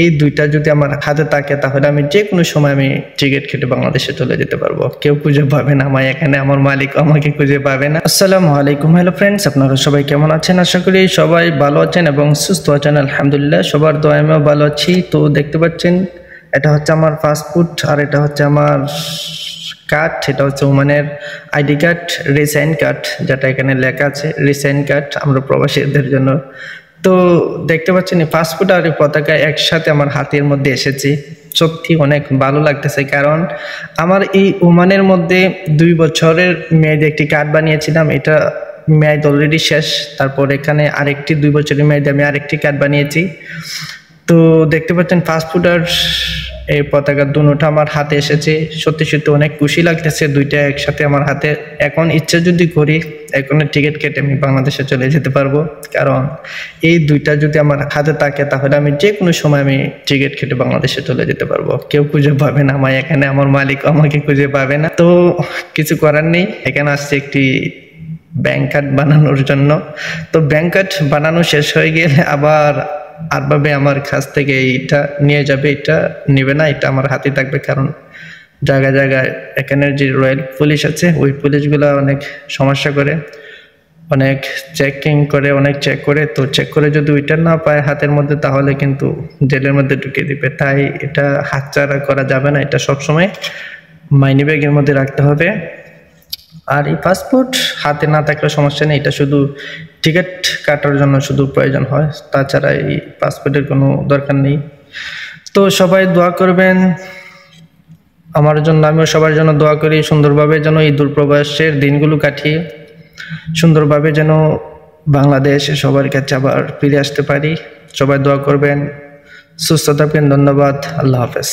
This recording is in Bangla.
এই দুইটা যদি আমার হাতে থাকে, তাহলে আমি যে কোনো সময় আমি টিকিট কেটে বাংলাদেশে চলে যেতে পারব। কেউ খুঁজে পাবে না আমার এখানে, আমার মালিক আমাকে খুঁজে পাবে না। আসসালামু আলাইকুম হ্যালো ফ্রেন্ডস আপনারা সবাই কেমন আছেন? আশা করি সবাই ভালো আছেন এবং সুস্থ আছেন, আলহামদুলিল্লাহ, সবার তো আমিও ভালো আছি। তো দেখতে পাচ্ছেন, এটা হচ্ছে আমার পাসপোর্ট আর এটা হচ্ছে আমার কার্ড এটা হচ্ছে ওমানের আইডি কার্ড রিসাইন কার্ড যেটা এখানে লেখা আছে রিসাইন কার্ড আমরা প্রবাসীদের জন্য তো দেখতে পাচ্ছেন পাসপোর্ট আর পতাকা একসাথে আমার হাতের মধ্যে এসেছি। সত্যি অনেক ভালো লাগতেছে কারণ আমার এই ওমানের মধ্যে দুই বছরের মেয়েদের একটি কার্ড বানিয়েছিলাম, এটা মেয়াদ অলরেডি শেষ। তারপর এখানে আরেকটি দুই বছরের মেয়াদে আমি আরেকটি কার্ড বানিয়েছি। তো দেখতে পাচ্ছেন পাসপোর্ট আর এই পতাকা দুটোটা আমার হাতে এসেছে। সত্যি সত্যি অনেক খুশি লাগতেছে দুইটা একসাথে আমার হাতে। এখন ইচ্ছা যদি করি এখন টিকিট কেটে আমি বাংলাদেশে চলে যেতে পারব। কারণ এই দুইটা যদি আমার হাতে থাকে, তাহলে আমি যে কোনো সময় আমি টিকিট কেটে বাংলাদেশে চলে যেতে পারব। কেউ খুঁজে পাবে না আমার এখানে আমার মালিক আমাকে খুঁজে পাবে না। তো কিছু করার নেই। এখানে আসছে একটি ব্যাংক কার্ড বানানোর জন্য। তো ব্যাংক কার্ড বানানো শেষ হয়ে গেলে আবার আরভাবে আমার কাছ থেকে এইটা নিয়ে যাবে এটা নেবে না এটা আমার হাতে থাকবে, কারণ জায়গায় জায়গায় এখানের যে রয়্যাল পুলিশ আছে, ওই পুলিশগুলো অনেক সমস্যা করে, অনেক চেকিং করে, অনেক চেক করে। তো চেক করে যদি ওইটা না পায় হাতের মধ্যে, তাহলে কিন্তু জেলের মধ্যে ঢুকিয়ে দিবে। তাই এটা হাতছাড়া করা যাবে না, এটা সবসময় মাইনি ব্যাগের মধ্যে রাখতে হবে। আর এই পাসপোর্ট হাতে না থাকলে সমস্যা নেই, এটা শুধু টিকিট কাটার জন্য শুধু প্রয়োজন হয়, তাছাড়া এই পাসপোর্টের কোনো দরকার নেই। তো সবাই দোয়া করবেন, আমার জন্য, আমিও সবার জন্য দোয়া করি, সুন্দরভাবে যেন এই দূরপ্রবাসের দিনগুলো কাটিয়ে, সুন্দরভাবে যেন বাংলাদেশ সবার কাছে আবার ফিরে আসতে পারি। সবাই দোয়া করবেন, সুস্থ থাকবেন, ধন্যবাদ, আল্লাহ হাফেজ।